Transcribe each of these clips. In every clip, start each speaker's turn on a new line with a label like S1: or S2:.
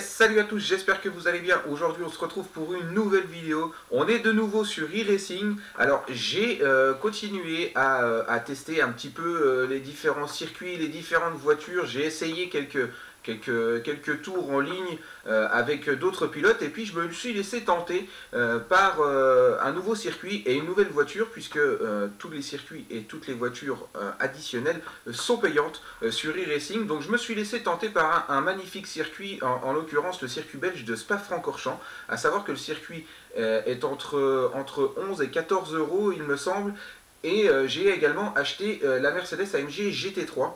S1: Salut à tous, j'espère que vous allez bien. Aujourd'hui, on se retrouve pour une nouvelle vidéo. On est de nouveau sur e-racing. Alors, j'ai euh, continué à, euh, à, tester un petit peu euh, les différents circuits, les différentes voitures. J'ai essayé quelques, quelques, quelques tours en ligne euh, avec d'autres pilotes. Et puis je me suis laissé tenter euh, par euh, un nouveau circuit et une nouvelle voiture puisque tous les circuits et toutes les voitures additionnelles sont payantes sur e-racing. Donc je me suis laissé tenter par un, magnifique circuit en, en l'occurrence le circuit belge de Spa-Francorchamps. À savoir que le circuit est entre, entre 11 et 14 euros il me semble. Et j'ai également acheté la Mercedes AMG GT3 euh,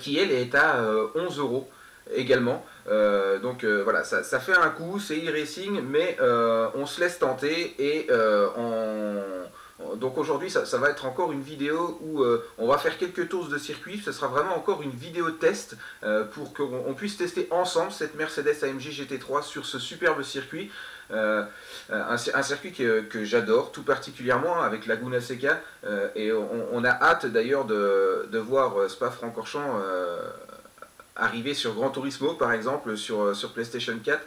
S1: qui elle est à 11 euh, euros également. Euh, donc voilà, ça, ça, fait un coup, c'est e-racing, mais on se laisse tenter et on donc aujourd'hui, ça, va être encore une vidéo où euh, on va faire quelques tours de circuit. Ce sera vraiment encore une vidéo test euh, pour qu'on puisse tester ensemble cette Mercedes AMG GT3 sur ce superbe circuit. Euh, un, circuit que, j'adore tout particulièrement avec Laguna Seca. et on, a hâte d'ailleurs de, voir Spa-Francorchamps arriver sur Gran Turismo par exemple sur, sur PlayStation 4.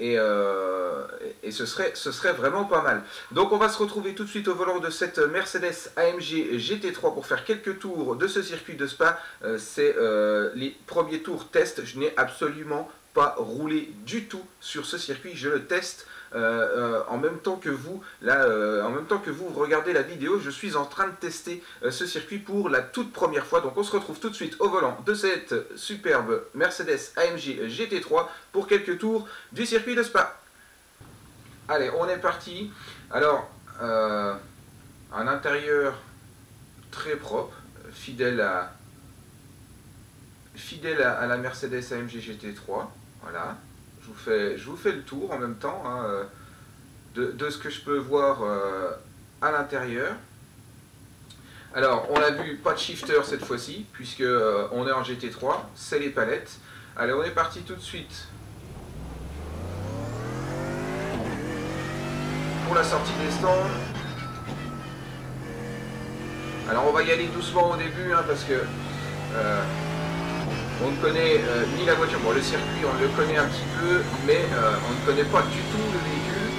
S1: Euh, et, ce, serait, ce serait vraiment pas mal. Donc on va se retrouver tout de suite au volant de cette Mercedes AMG GT3 pour faire quelques tours de ce circuit de Spa. Euh, c'est euh, les premiers tours test. Je n'ai absolument pas roulé du tout sur ce circuit. Je le teste euh, euh, en même temps que euh, vous, regardez la vidéo, je suis en train de tester ce circuit pour la toute première fois. Donc on se retrouve tout de suite au volant de cette superbe Mercedes AMG GT3 pour quelques tours du circuit de Spa. Allez, on est parti. Alors, un intérieur très propre, fidèle à, fidèle à, la Mercedes AMG GT3. Voilà vous je vous fais le tour en même temps hein, euh, de, ce que je peux voir euh, à l'intérieur. Alors, on a vu, pas de shifter cette fois-ci, puisque euh, on est en GT3, c'est les palettes. Allez, on est parti tout de suite pour la sortie des stands. Alors, on va y aller doucement au début, hein, parce que on ne connaît euh, ni la voiture, bon le circuit on le connaît un petit peu, mais euh, on ne connaît pas du tout le véhicule.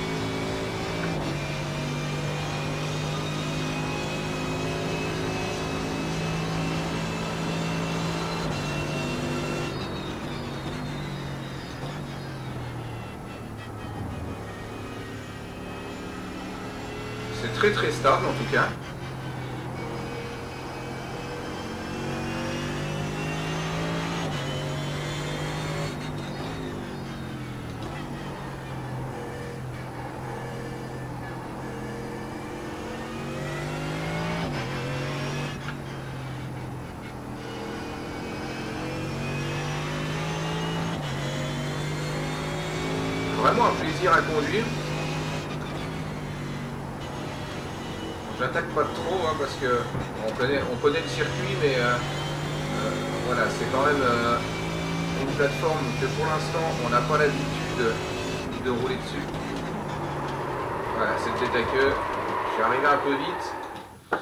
S1: C'est très très stable en tout cas. Vraiment un plaisir à conduire. J'attaque pas trop hein, parce que on connaît, on connaît le circuit, mais euh, euh, voilà, c'est quand même euh, une plateforme que pour l'instant on n'a pas l'habitude de rouler dessus. Voilà, c'est le tête Je suis arrivé un peu vite.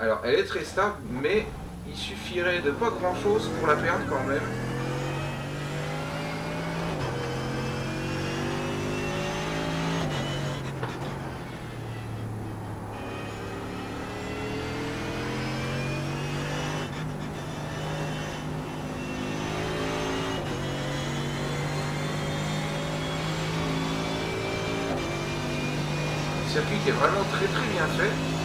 S1: Alors, elle est très stable, mais il suffirait de pas grand chose pour la perdre quand même. circuit qui est vraiment très très bien fait.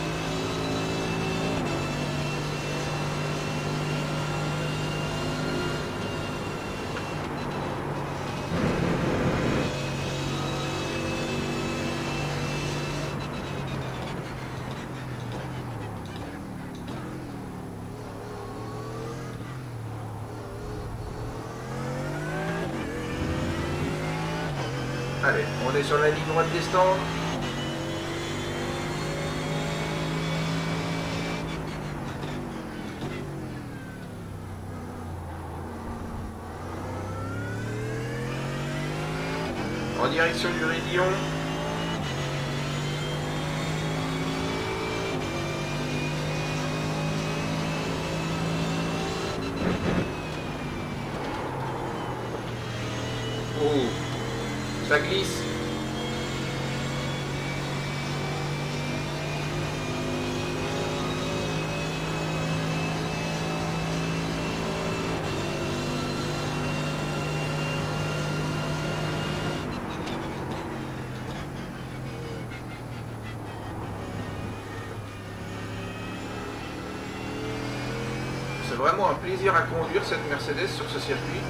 S1: Allez, on est sur la ligne droite des stands. en direction du Rédillon. Oh, ça glisse. C'est vraiment un plaisir à conduire cette Mercedes sur ce circuit.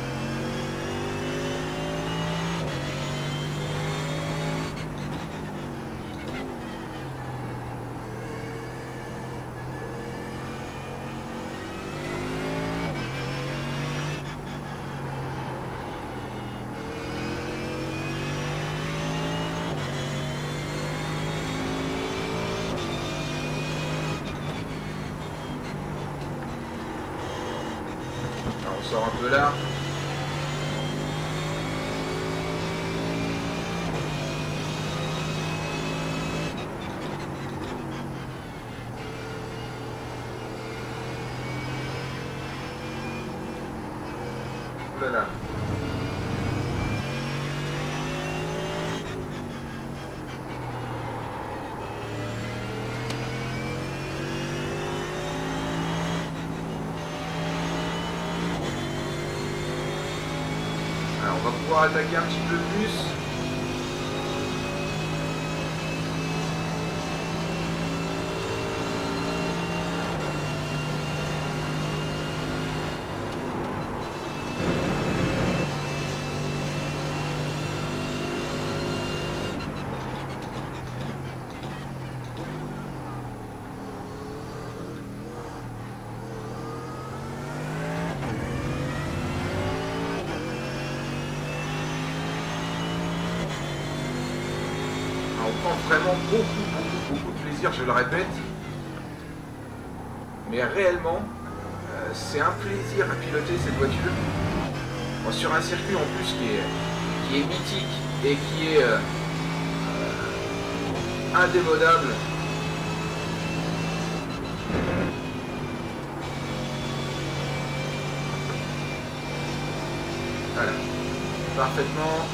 S1: Alors, on un peu là là. Alors on va pouvoir attaquer un petit peu plus. Alors, on prend vraiment beaucoup, beaucoup, beaucoup de plaisir, je le répète. Mais réellement, euh, c'est un plaisir à piloter cette voiture. Sur un circuit en plus qui est, qui est mythique et qui est euh, euh, indémodable. Voilà. Parfaitement.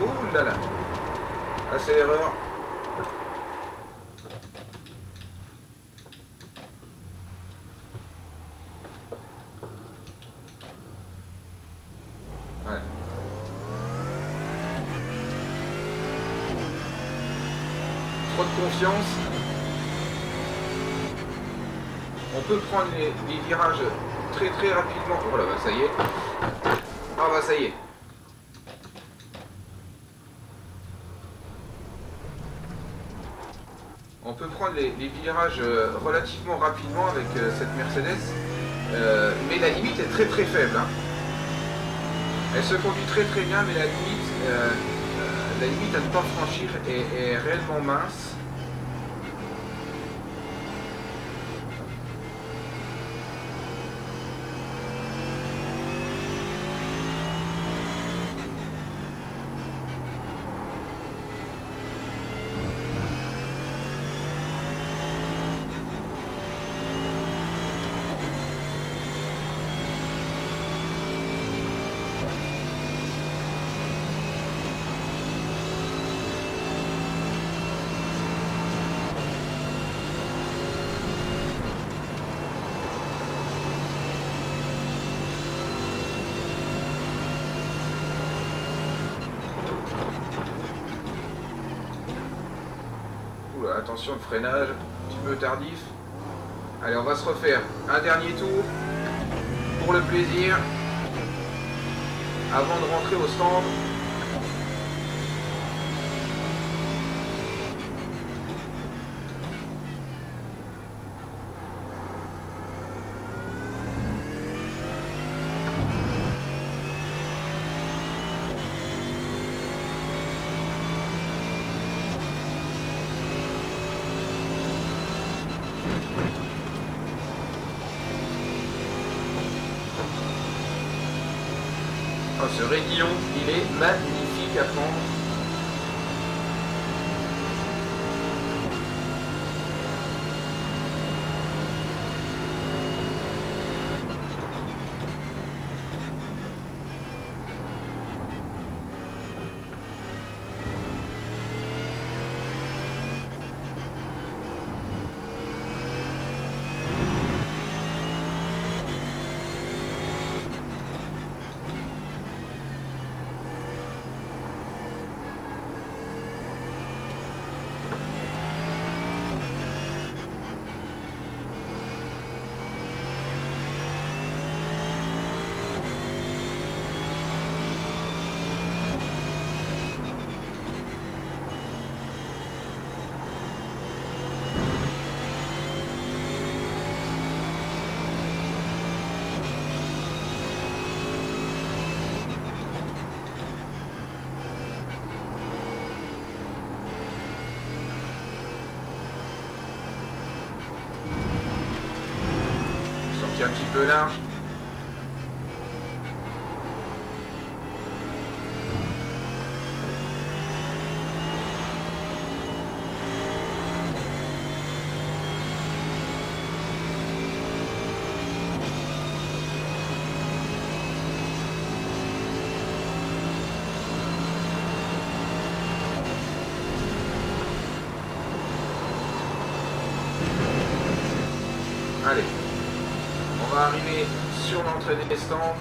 S1: Ouh là là. Ah, c'est l'erreur. Ouais. Trop de confiance. On peut prendre les, virages très très rapidement. Oh là ça y est. Ah bah ça y est. On peut prendre les, virages euh, relativement rapidement avec euh, cette Mercedes, euh, mais la limite est très très faible. hein. Elle se conduit très très bien, mais la limite, la limite à ne pas franchir est réellement mince. Attention le freinage, un petit peu tardif. Allez, on va se refaire un dernier tour pour le plaisir avant de rentrer au stand. Oh, ce raidillon, il est magnifique à prendre. Un petit peu large. Allez, on va arriver sur l'entrée des stands.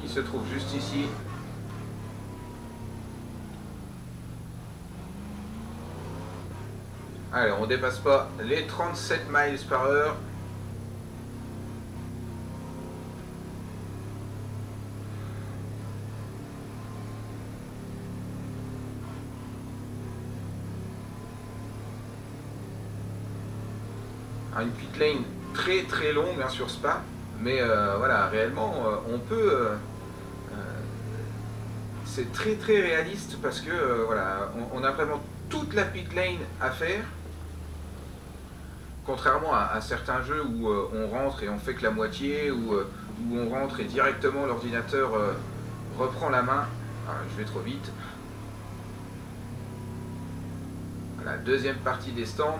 S1: Qui se trouve juste ici. Allez, on dépasse pas les 37 miles par heure. Une pit lane très très longue hein, sur Spa, mais euh, voilà, réellement, euh, on peut... euh, c'est très très réaliste parce que voilà, on, a vraiment toute la pit lane à faire. Contrairement à, certains jeux où on rentre et on fait que la moitié, ou où on rentre et directement l'ordinateur reprend la main. Ah, je vais trop vite. Voilà, deuxième partie des stands.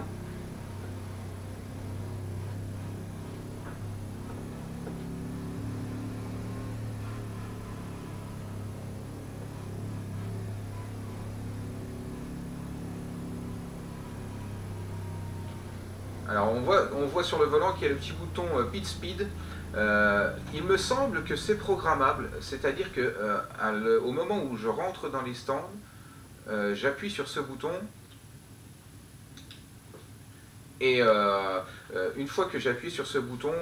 S1: Alors on voit, sur le volant qu'il y a le petit bouton euh, Pit Speed. Euh, il me semble que c'est programmable, c'est-à-dire que euh, au moment où je rentre dans les stands, j'appuie sur ce bouton et une fois que j'appuie sur ce bouton,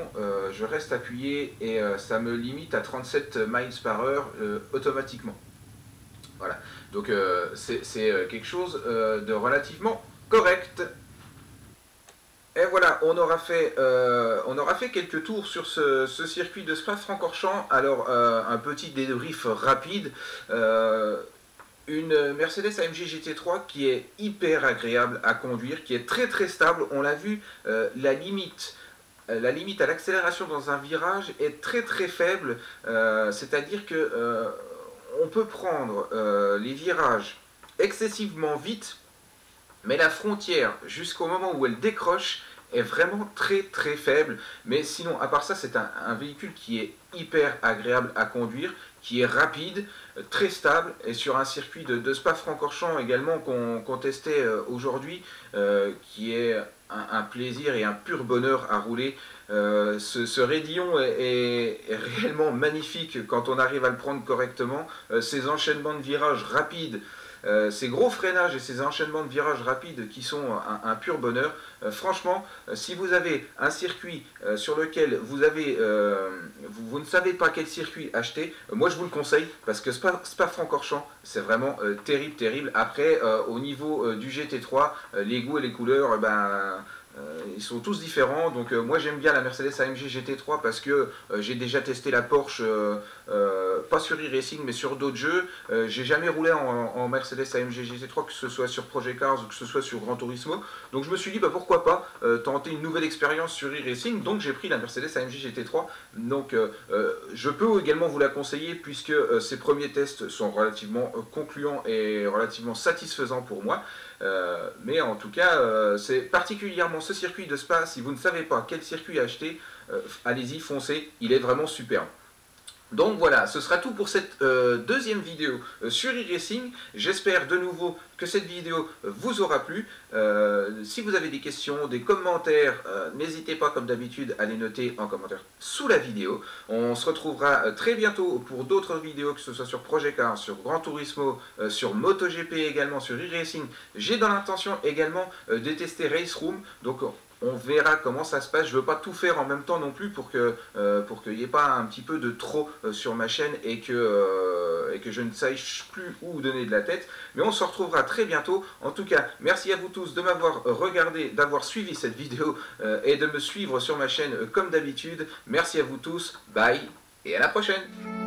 S1: je reste appuyé et ça me limite à 37 miles par heure automatiquement. Voilà, donc c'est quelque chose de relativement correct. Et voilà, on aura fait, euh, on aura fait quelques tours sur ce, circuit de Spa-Francorchamps. Alors, euh, un petit débrief rapide. Euh, une Mercedes AMG GT3 qui est hyper agréable à conduire, qui est très très stable. On l'a vu, la limite. La limite à l'accélération dans un virage est très très faible, c'est-à-dire que euh, on peut prendre les virages excessivement vite mais la frontière, jusqu'au moment où elle décroche, est vraiment très très faible. Mais sinon, à part ça, c'est un, véhicule qui est hyper agréable à conduire, qui est rapide, euh, très stable, et sur un circuit de, Spa-Francorchamps également qu'on testait euh, aujourd'hui, euh, qui est un, plaisir et un pur bonheur à rouler. Ce, raidillon est, réellement magnifique quand on arrive à le prendre correctement. Ces enchaînements de virages rapides, euh, ces gros freinages et ces enchaînements de virages rapides qui sont un, pur bonheur. Euh, franchement, euh, si vous avez un circuit sur lequel vous avez, vous, ne savez pas quel circuit acheter, moi je vous le conseille parce que Spa, Spa-Francorchamps, c'est vraiment terrible, terrible. Après, au niveau du GT3, euh, les goûts et les couleurs, euh, ben ils sont tous différents, donc moi j'aime bien la Mercedes AMG GT3 parce que j'ai déjà testé la Porsche euh, pas sur e-racing mais sur d'autres jeux. J'ai jamais roulé en, Mercedes AMG GT3, que ce soit sur Project Cars ou que ce soit sur Gran Turismo. Donc je me suis dit, bah, pourquoi pas tenter une nouvelle expérience sur e-racing. Donc j'ai pris la Mercedes AMG GT3. Donc je peux également vous la conseiller puisque ces premiers tests sont relativement concluants et relativement satisfaisants pour moi. Euh, mais en tout cas, euh, c'est particulièrement ce circuit de Spa. Si vous ne savez pas quel circuit acheter, euh, allez-y, foncez. Il est vraiment super. Donc voilà, ce sera tout pour cette euh, deuxième vidéo euh, sur e-racing. J'espère de nouveau que cette vidéo euh, vous aura plu. si vous avez des questions, des commentaires, n'hésitez pas comme d'habitude à les noter en commentaire sous la vidéo. On se retrouvera très bientôt pour d'autres vidéos, que ce soit sur Project Car, sur Gran Turismo, sur MotoGP également, sur e-racing. J'ai dans l'intention également de tester Race Room. On verra comment ça se passe. Je veux pas tout faire en même temps non plus pour euh, qu'il n'y ait pas un petit peu de trop euh, sur ma chaîne et que, euh, et que je ne sache plus où donner de la tête. Mais on se retrouvera très bientôt. En tout cas, merci à vous tous de m'avoir regardé, d'avoir suivi cette vidéo et de me suivre sur ma chaîne comme d'habitude. Merci à vous tous. Bye et à la prochaine